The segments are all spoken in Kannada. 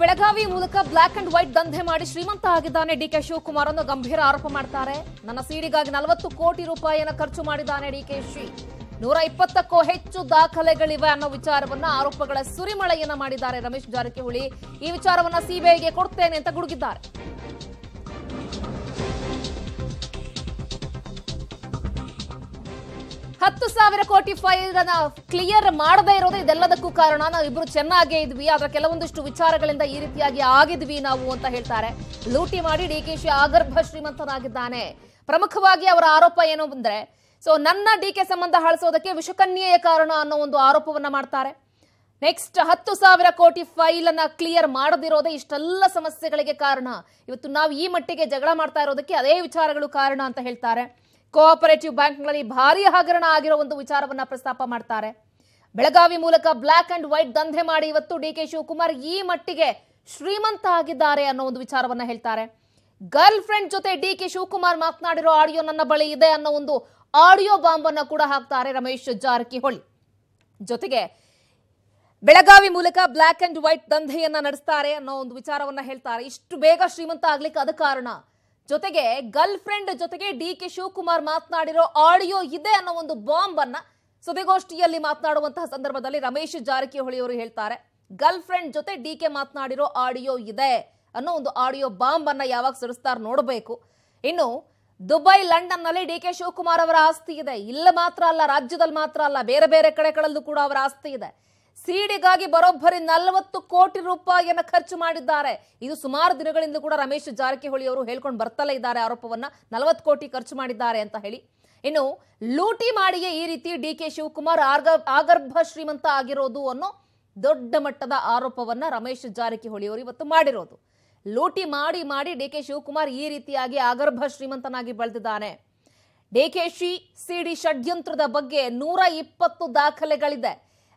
ಬೆಳಗಾವಿ ಮೂಲಕ ಬ್ಲಾಕ್ ಅಂಡ್ ವೈಟ್ ದಂಧೆ ಮಾಡಿ ಶ್ರೀಮಂತ ಆಗಿದ್ದಾನೆ ಡಿ ಕೆ ಶಿವಕುಮಾರ್ ಅನ್ನು ಗಂಭೀರ ಆರೋಪ ಮಾಡ್ತಾರೆ. ನನ್ನ ಸೀಡಿಗಾಗಿ ನಲವತ್ತು ಕೋಟಿ ರೂಪಾಯಿಯನ್ನು ಖರ್ಚು ಮಾಡಿದ್ದಾನೆ ಡಿಕೆಶಿ ನೂರ ಇಪ್ಪತ್ತಕ್ಕೂ ಹೆಚ್ಚು ದಾಖಲೆಗಳಿವೆ ಅನ್ನೋ ವಿಚಾರವನ್ನ ಆರೋಪಗಳ ಸುರಿಮಳೆಯನ್ನ ಮಾಡಿದ್ದಾರೆ ರಮೇಶ್ ಜಾರಕಿಹೊಳಿ. ಈ ವಿಚಾರವನ್ನ ಸಿಬಿಐಗೆ ಕೊಡ್ತೇನೆ ಅಂತ ಗುಡುಗಿದ್ದಾರೆ. ಹತ್ತು ಸಾವಿರ ಕೋಟಿ ಫೈಲ್ ಅನ್ನ ಕ್ಲಿಯರ್ ಮಾಡದೇ ಇರೋದು ಇದೆಲ್ಲದಕ್ಕೂ ಕಾರಣ. ನಾವು ಇಬ್ರು ಚೆನ್ನಾಗೇ ಇದ್ವಿ. ಆದ್ರೆ ಕೆಲವೊಂದಿಷ್ಟು ವಿಚಾರಗಳಿಂದ ಈ ರೀತಿಯಾಗಿ ಆಗಿದ್ವಿ ನಾವು ಅಂತ ಹೇಳ್ತಾರೆ. ಲೂಟಿ ಮಾಡಿ ಡಿ ಕೆ ಶಿ ಆಗರ್ಭ ಶ್ರೀಮಂತನಾಗಿದ್ದಾನೆ. ಪ್ರಮುಖವಾಗಿ ಅವರ ಆರೋಪ ಏನು ಅಂದ್ರೆ ಸೊ ನನ್ನ ಡಿಕೆ ಸಂಬಂಧ ಹಳಿಸೋದಕ್ಕೆ ವಿಷಕನ್ಯೆಯ ಕಾರಣ ಅನ್ನೋ ಒಂದು ಆರೋಪವನ್ನ ಮಾಡ್ತಾರೆ. ನೆಕ್ಸ್ಟ್ ಹತ್ತು ಸಾವಿರ ಕೋಟಿ ಫೈಲ್ ಅನ್ನ ಕ್ಲಿಯರ್ ಮಾಡದಿರೋದೇ ಇಷ್ಟೆಲ್ಲ ಸಮಸ್ಯೆಗಳಿಗೆ ಕಾರಣ. ಇವತ್ತು ನಾವು ಈ ಮಟ್ಟಿಗೆ ಜಗಳ ಮಾಡ್ತಾ ಇರೋದಕ್ಕೆ ಅದೇ ವಿಚಾರಗಳು ಕಾರಣ ಅಂತ ಹೇಳ್ತಾರೆ. ಕೋಆಪರೇಟಿವ್ ಬ್ಯಾಂಕ್ಗಳಲ್ಲಿ ಭಾರಿ ಹಗರಣ ಆಗಿರೋ ಒಂದು ವಿಚಾರವನ್ನ ಪ್ರಸ್ತಾಪ ಮಾಡ್ತಾರೆ. ಬೆಳಗಾವಿ ಮೂಲಕ ಬ್ಲಾಕ್ ಅಂಡ್ ವೈಟ್ ದಂಧೆ ಮಾಡಿ ಇವತ್ತು ಡಿ ಕೆ ಶಿವಕುಮಾರ್ ಈ ಮಟ್ಟಿಗೆ ಶ್ರೀಮಂತ ಆಗಿದ್ದಾರೆ ಅನ್ನೋ ಒಂದು ವಿಚಾರವನ್ನ ಹೇಳ್ತಾರೆ. ಗರ್ಲ್ ಫ್ರೆಂಡ್ ಜೊತೆ ಡಿ ಕೆ ಶಿವಕುಮಾರ್ ಮಾತನಾಡಿರೋ ಆಡಿಯೋ ನನ್ನ ಬಳಿ ಇದೆ ಅನ್ನೋ ಒಂದು ಆಡಿಯೋ ಬಾಂಬ್ ಅನ್ನ ಕೂಡ ಹಾಕ್ತಾರೆ ರಮೇಶ್ ಜಾರಕಿಹೊಳಿ. ಜೊತೆಗೆ ಬೆಳಗಾವಿ ಮೂಲಕ ಬ್ಲಾಕ್ ಅಂಡ್ ವೈಟ್ ದಂಧೆಯನ್ನ ನಡೆಸ್ತಾರೆ ಅನ್ನೋ ಒಂದು ವಿಚಾರವನ್ನ ಹೇಳ್ತಾರೆ. ಇಷ್ಟು ಬೇಗ ಶ್ರೀಮಂತ ಆಗ್ಲಿಕ್ಕೆ ಅದು ಕಾರಣ? ಜೊತೆಗೆ ಗರ್ಲ್ ಫ್ರೆಂಡ್ ಜೊತೆಗೆ ಡಿ ಕೆ ಶಿವಕುಮಾರ್ ಮಾತನಾಡಿರೋ ಆಡಿಯೋ ಇದೆ ಅನ್ನೋ ಒಂದು ಬಾಂಬ್ ಅನ್ನ ಸುದ್ದಿಗೋಷ್ಠಿಯಲ್ಲಿ ಮಾತನಾಡುವಂತಹ ಸಂದರ್ಭದಲ್ಲಿ ರಮೇಶ್ ಜಾರಕಿಹೊಳಿ ಅವರು ಹೇಳ್ತಾರೆ ಗರ್ಲ್ ಫ್ರೆಂಡ್ ಜೊತೆ ಡಿ ಕೆ ಮಾತನಾಡಿರೋ ಆಡಿಯೋ ಇದೆ ಅನ್ನೋ ಒಂದು ಆಡಿಯೋ ಬಾಂಬ್ ಅನ್ನ ಯಾವಾಗ ಸುರಿಸ್ತಾರ ನೋಡಬೇಕು. ಇನ್ನು ದುಬೈ ಲಂಡನ್ನಲ್ಲಿ ಡಿ ಕೆ ಶಿವಕುಮಾರ್ ಅವರ ಆಸ್ತಿ ಇದೆ. ಇಲ್ಲ ಮಾತ್ರ ಅಲ್ಲ, ರಾಜ್ಯದಲ್ಲಿ ಮಾತ್ರ ಅಲ್ಲ, ಬೇರೆ ಬೇರೆ ಕಡೆಗಳಲ್ಲೂ ಕೂಡ ಅವರ ಆಸ್ತಿ ಇದೆ. ಸಿಡಿಗಾಗಿ ಬರೋಬ್ಬರಿ ನಲವತ್ತು ಕೋಟಿ ರೂಪಾಯಿಯನ್ನು ಖರ್ಚು ಮಾಡಿದ್ದಾರೆ. ಇದು ಸುಮಾರು ದಿನಗಳಿಂದ ಕೂಡ ರಮೇಶ್ ಜಾರಕಿಹೊಳಿ ಅವರು ಹೇಳ್ಕೊಂಡು ಬರ್ತಲೇ ಇದ್ದಾರೆ ಆರೋಪವನ್ನ. ನಲವತ್ತು ಕೋಟಿ ಖರ್ಚು ಮಾಡಿದ್ದಾರೆ ಅಂತ ಹೇಳಿ. ಇನ್ನು ಲೂಟಿ ಮಾಡಿಯೇ ಈ ರೀತಿ ಡಿ ಕೆ ಶಿವಕುಮಾರ್ ಆರ್ಗ, ಆಗರ್ಭ ಶ್ರೀಮಂತ ಆಗಿರೋದು ಅನ್ನೋ ದೊಡ್ಡ ಮಟ್ಟದ ಆರೋಪವನ್ನ ರಮೇಶ್ ಜಾರಕಿಹೊಳಿ ಅವರು ಇವತ್ತು ಮಾಡಿರೋದು. ಲೂಟಿ ಮಾಡಿ ಮಾಡಿ ಡಿ ಕೆ ಶಿವಕುಮಾರ್ ಈ ರೀತಿಯಾಗಿ ಆಗರ್ಭ ಶ್ರೀಮಂತನಾಗಿ ಬೆಳೆದಿದ್ದಾನೆ. ಡಿ ಕೆ ಶಿ ಸಿಡಿ ಷಡ್ಯಂತ್ರದ ಬಗ್ಗೆ ನೂರ ಇಪ್ಪತ್ತು ದಾಖಲೆಗಳಿದೆ.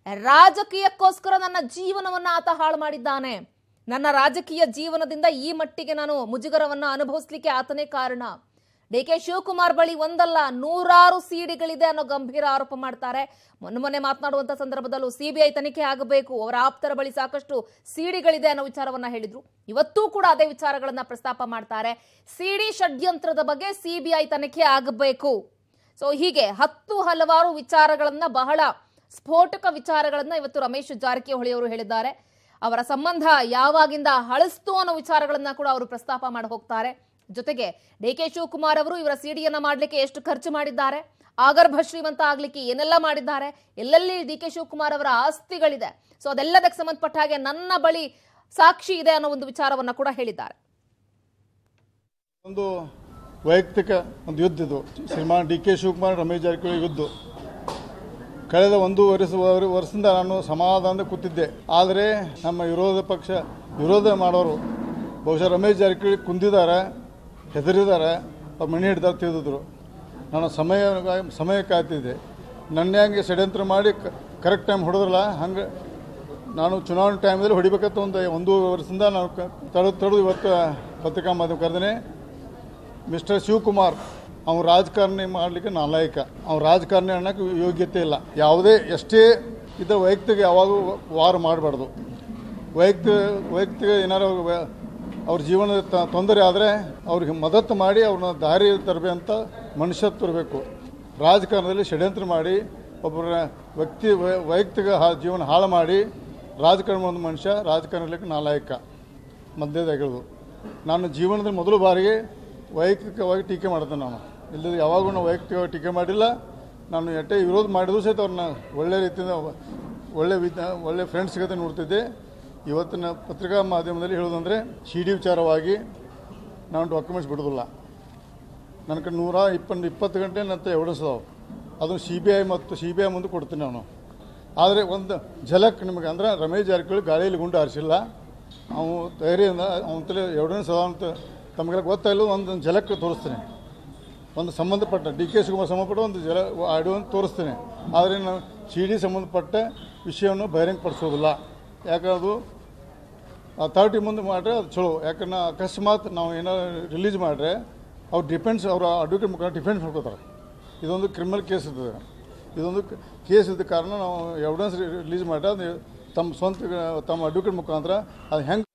ರಾಜಕೀಯಕ್ಕೋಸ್ಕರ ನನ್ನ ಜೀವನವನ್ನು ಆತ ಹಾಳು ಮಾಡಿದ್ದಾನೆ. ನನ್ನ ರಾಜಕೀಯ ಜೀವನದಿಂದ ಈ ಮಟ್ಟಿಗೆ ನಾನು ಮುಜುಗರವನ್ನು ಅನುಭವಿಸ್ಲಿಕ್ಕೆ ಆತನೇ ಕಾರಣ. ಡಿ ಕೆ ಶಿವಕುಮಾರ್ ಬಳಿ ಒಂದಲ್ಲ, ನೂರಾರು ಸಿಡಿಗಳಿದೆ ಅನ್ನೋ ಗಂಭೀರ ಆರೋಪ ಮಾಡ್ತಾರೆ. ಮೊನ್ನೆ ಮೊನ್ನೆ ಮಾತನಾಡುವಂತ ಸಂದರ್ಭದಲ್ಲೂ ಸಿಬಿಐ ತನಿಖೆ ಆಗಬೇಕು, ಅವರ ಆಪ್ತರ ಬಳಿ ಸಾಕಷ್ಟು ಸಿಡಿಗಳಿದೆ ಅನ್ನೋ ವಿಚಾರವನ್ನ ಹೇಳಿದ್ರು. ಇವತ್ತೂ ಕೂಡ ಅದೇ ವಿಚಾರಗಳನ್ನ ಪ್ರಸ್ತಾಪ ಮಾಡ್ತಾರೆ. ಸಿಡಿ ಷಡ್ಯಂತ್ರದ ಬಗ್ಗೆ ಸಿಬಿಐ ತನಿಖೆ ಆಗಬೇಕು. ಸೊ ಹೀಗೆ ಹತ್ತು ಹಲವಾರು ವಿಚಾರಗಳನ್ನ ಬಹಳ ಸ್ಫೋಟಕ ವಿಚಾರಗಳನ್ನ ಇವತ್ತು ರಮೇಶ್ ಜಾರಕಿಹೊಳಿ ಅವರು ಹೇಳಿದ್ದಾರೆ. ಅವರ ಸಂಬಂಧ ಯಾವಾಗಿಂದ ಹಳಸ್ತು ಅನ್ನೋ ವಿಚಾರಗಳನ್ನ ಕೂಡ ಅವರು ಪ್ರಸ್ತಾಪ ಮಾಡಿ ಹೋಗ್ತಾರೆ. ಜೊತೆಗೆ ಡಿ ಕೆ ಶಿವಕುಮಾರ್ ಅವರು ಇವರ ಸಿಡಿಯನ್ನ ಮಾಡಲಿಕ್ಕೆ ಎಷ್ಟು ಖರ್ಚು ಮಾಡಿದ್ದಾರೆ? ಆಗರ್ಭ ಶ್ರೀಮಂತ ಆಗ್ಲಿಕ್ಕೆ ಏನೆಲ್ಲ ಮಾಡಿದ್ದಾರೆ? ಎಲ್ಲೆಲ್ಲಿ ಡಿ ಕೆ ಶಿವಕುಮಾರ್ ಅವರ ಆಸ್ತಿಗಳಿದೆ? ಸೊ ಅದೆಲ್ಲದಕ್ಕೆ ಸಂಬಂಧಪಟ್ಟ ಹಾಗೆ ನನ್ನ ಬಳಿ ಸಾಕ್ಷಿ ಇದೆ ಅನ್ನೋ ಒಂದು ವಿಚಾರವನ್ನ ಕೂಡ ಹೇಳಿದ್ದಾರೆ. ಒಂದು ವೈಯಕ್ತಿಕ ಒಂದು ಯುದ್ಧ ಇದು. ಶ್ರೀಮಾನ್ ಡಿ ಕೆ ಶಿವಕುಮಾರ್, ರಮೇಶ್ ಜಾರಕಿಹೊಳಿ ಯುದ್ಧ. ಕಳೆದ ಒಂದು ವರ್ಷ ವರ್ಷದಿಂದ ನಾನು ಸಮಾಧಾನದ ಕೂತಿದ್ದೆ. ಆದರೆ ನಮ್ಮ ವಿರೋಧ ಪಕ್ಷ, ವಿರೋಧ ಮಾಡೋರು, ಬಹುಶಃ ರಮೇಶ್ ಜಾರಕಿಹೊಳಿ ಕುಂದಿದ್ದಾರೆ, ಹೆದರಿದ್ದಾರೆ, ಅವ್ರು ಮಣಿ ಹಿಡ್ದಾರ ತಿಳಿದಿದ್ರು. ನಾನು ಸಮಯ ಸಮಯ ಕಾಯ್ತಿದ್ದೆ. ನನ್ನ ಹಂಗೆ ಷಡ್ಯಂತ್ರ ಮಾಡಿ ಕರೆಕ್ಟ್ ಟೈಮ್ ಹೊಡೆದ್ರಲ್ಲ, ಹಂಗೆ ನಾನು ಚುನಾವಣೆ ಟೈಮಲ್ಲಿ ಹೊಡಿಬೇಕಂತ ಒಂದು ಒಂದು ವರ್ಷದಿಂದ ನಾನು ತಡೆದು ತಡೆದು ಇವತ್ತು ಪತ್ರಿಕಾ ಮಾಧ್ಯಮ ಕರೆದೇನೆ. ಮಿಸ್ಟರ್ ಶಿವಕುಮಾರ್ ಅವ್ನು ರಾಜಕಾರಣಿ ಮಾಡಲಿಕ್ಕೆ ನಾಲಾಯಕ ಅವ್ನು ರಾಜಕಾರಣಿ ಅನ್ನೋಕ್ಕೆ ಯೋಗ್ಯತೆ ಇಲ್ಲ. ಯಾವುದೇ, ಎಷ್ಟೇ ಇದ್ದ ವೈಯಕ್ತಿಕ ಯಾವಾಗೂ ವಾರ ಮಾಡಬಾರ್ದು. ವೈಯಕ್ತಿಕ ವೈಯಕ್ತಿಕ ಏನಾರು ಅವ್ರ ಜೀವನದ ತೊಂದರೆ ಆದರೆ ಅವ್ರಿಗೆ ಮದತ್ತು ಮಾಡಿ ಅವ್ರನ್ನ ದಾರಿ ತರಬೇಕಂತ ಮನುಷ್ಯ ತರಬೇಕು ರಾಜಕಾರಣದಲ್ಲಿ ಷಡ್ಯಂತ್ರ ಮಾಡಿ ಒಬ್ಬರ ವ್ಯಕ್ತಿ ವೈಯಕ್ತಿಕ ಜೀವನ ಹಾಳು ಮಾಡಿ, ರಾಜಕಾರಣ ಒಂದು ಮನುಷ್ಯ, ರಾಜಕಾರಣಕ್ಕೆ ನಾಲಾಯಕ ಮಧ್ಯದಾಗಿರೋದು ನಾನು ಜೀವನದಲ್ಲಿ ಮೊದಲು ಬಾರಿಗೆ ವೈಯಕ್ತಿಕವಾಗಿ ಟೀಕೆ ಮಾಡ್ತೇನೆ ನಾನು. ಇಲ್ಲದೆ ಯಾವಾಗೂ ನಾವು ವೈಯಕ್ತಿಕವಾಗಿ ಟೀಕೆ ಮಾಡಿಲ್ಲ. ನಾನು ಎಟ್ಟೆ ವಿರೋಧ ಮಾಡಿದ್ರು ಸಹಿತ ಅವ್ರನ್ನ ಒಳ್ಳೆ ರೀತಿಯಿಂದ ಒಳ್ಳೆ ವಿಧ ಒಳ್ಳೆ ಫ್ರೆಂಡ್ಸ್ ಜೊತೆ ನೋಡ್ತಿದ್ದೆ. ಇವತ್ತಿನ ಪತ್ರಿಕಾ ಮಾಧ್ಯಮದಲ್ಲಿ ಹೇಳೋದಂದರೆ ಸಿ ಡಿ ವಿಚಾರವಾಗಿ ನಾನು ಡಾಕ್ಯುಮೆಂಟ್ಸ್ ಬಿಡೋದಿಲ್ಲ ನನ್ನ ಕಡೆ ನೂರ ಇಪ್ಪತ್ತು ಇಪ್ಪತ್ತು ಗಂಟೆ ನನ್ನ ಎವಿಡೆನ್ಸ್ ಅದು ಅದನ್ನು ಸಿ ಬಿ ಐ ಮತ್ತು ಸಿ ಬಿ ಐ ಮುಂದೆ ಕೊಡ್ತೀನಿ ನಾನು. ಆದರೆ ಒಂದು ಝಲಕ್ ನಿಮಗೆ ಅಂದ್ರೆ ರಮೇಶ್ ಜಾರಕಿಹೊಳಿ ಗಾಳಿಯಲ್ಲಿ ಗುಂಡು ಹಾರಿಸಿಲ್ಲ. ಅವನು ತಯಾರಿಯಿಂದ ಅವನ ತಲೆ ಎವಿಡೆನ್ಸ್ ಸದಾಂತ ಅಂತ ತಮಗೆಲ್ಲ ಗೊತ್ತಾಯಿಲ್ಲ ಒಂದು ಝಲಕ್ ತೋರಿಸ್ತೀನಿ. ಒಂದು ಸಂಬಂಧಪಟ್ಟ, ಡಿ ಕೆ ಶಿವಕುಮಾರ್ ಸಂಬಂಧಪಟ್ಟ ಒಂದು ಜಲ ಆಡಿಯೋವನ್ನು ತೋರಿಸ್ತೇನೆ. ಆದರೆ ನಾನು ಸಿ ಡಿ ಸಂಬಂಧಪಟ್ಟ ವಿಷಯವನ್ನು ಬಹಿರಂಗಪಡಿಸೋದಿಲ್ಲ. ಯಾಕಂದ್ರೆ ಅದು ಅಥಾರಿಟಿ ಮುಂದೆ ಮಾಡ್ರೆ ಅದು ಚಲೋ. ಯಾಕಂದ್ರೆ ಅಕಸ್ಮಾತ್ ನಾವು ಏನಾದ್ರು ರಿಲೀಸ್ ಮಾಡ್ರೆ ಅವ್ರು ಡಿಫೆನ್ಸ್ ಅವರ ಅಡ್ವೊಕೇಟ್ ಮುಖಾಂತರ ಡಿಫೆನ್ಸ್ ಮಾಡ್ಕೋತಾರೆ ಇದೊಂದು ಕ್ರಿಮಿನಲ್ ಕೇಸ್ ಇರ್ತದೆ. ಇದೊಂದು ಕೇಸ್ ಇದ್ದ ಕಾರಣ ನಾವು ಎವಿಡೆನ್ಸ್ ರಿಲೀಸ್ ಮಾಡಿದ್ರೆ ಅದು ತಮ್ಮ ಸ್ವಂತ, ತಮ್ಮ ಅಡ್ವೊಕೇಟ್ ಮುಖಾಂತರ ಅದು ಹೆಂಗೆ